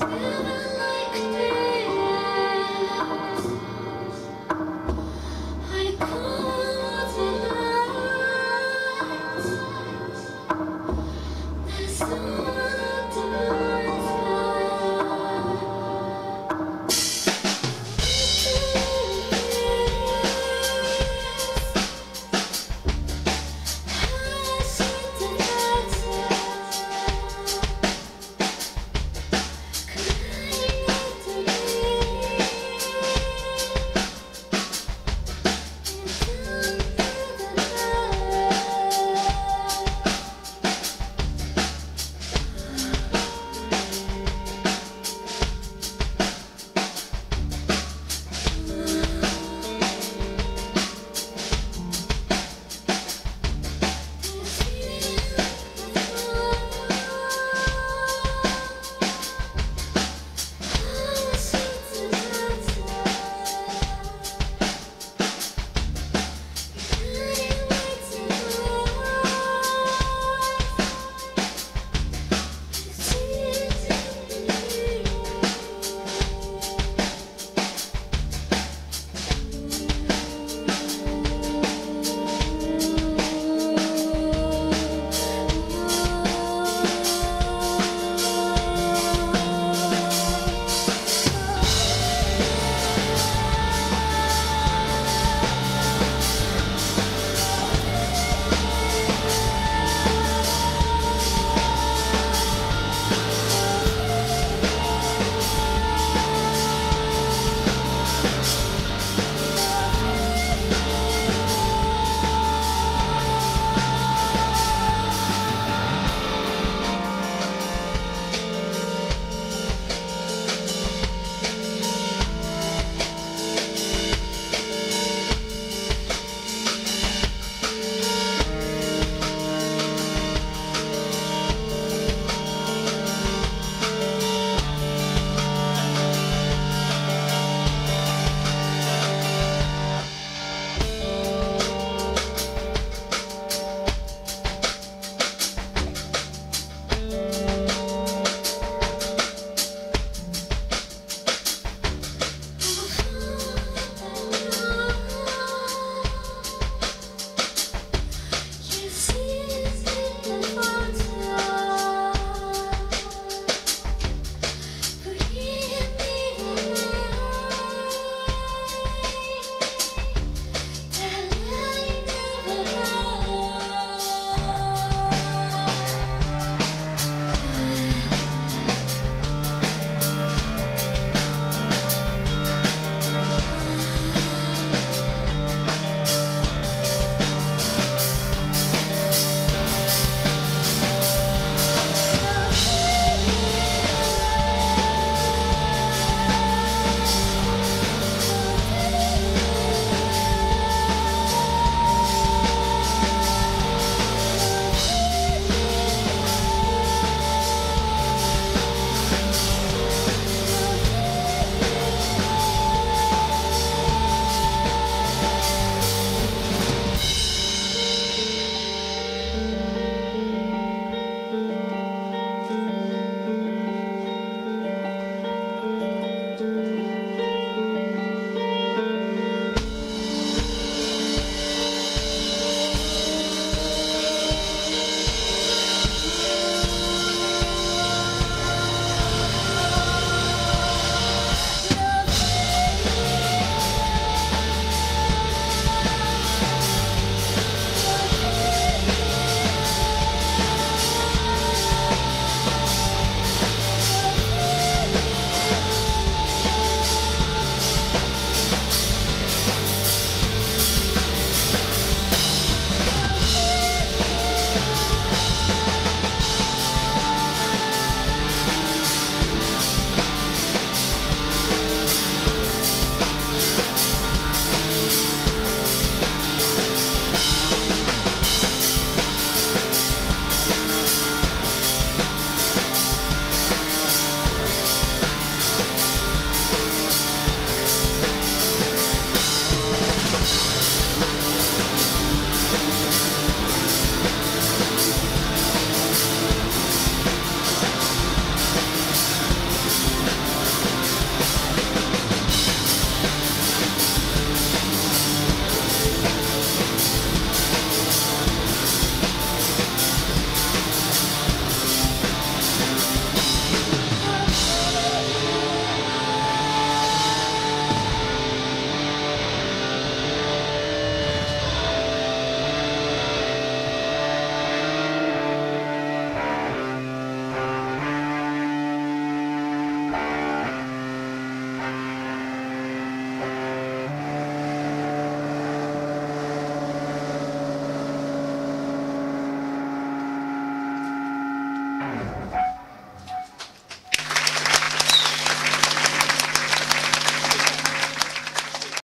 Yes.